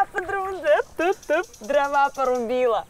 Дрова подрубила. Дрова порубила.